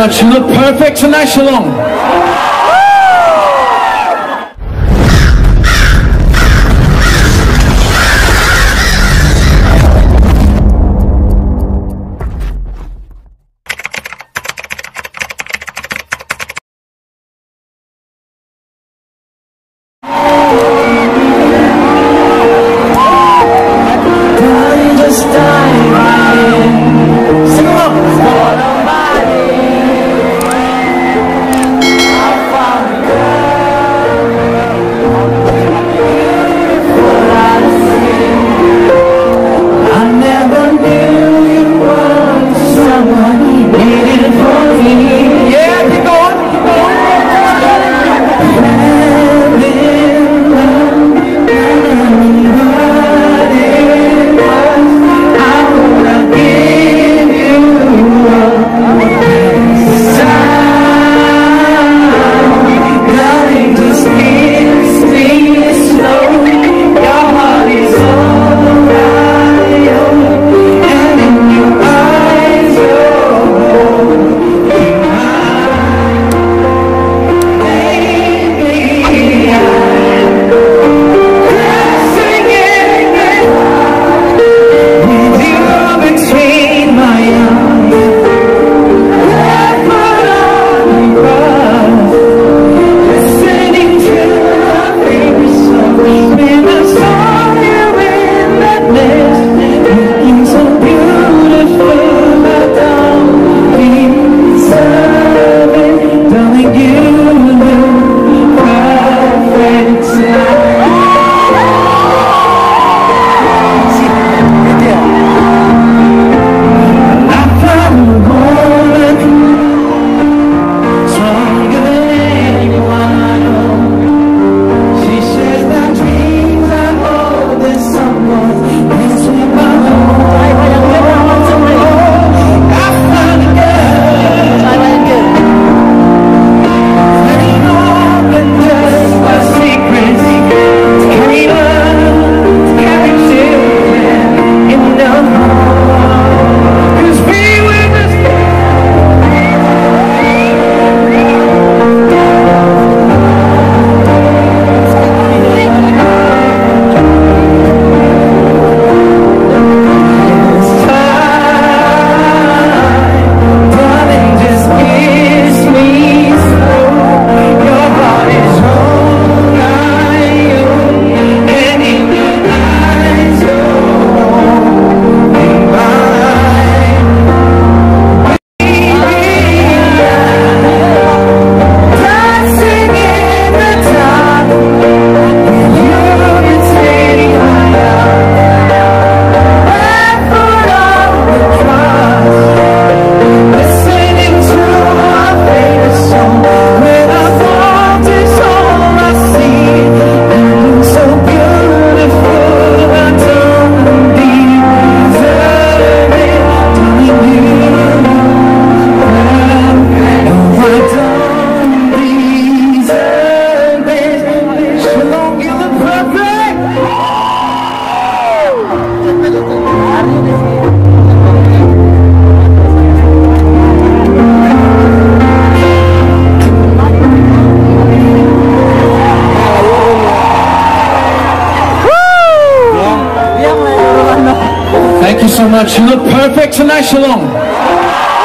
much. You look perfect tonight. Shalom. so much. You look perfect tonight. Shalom.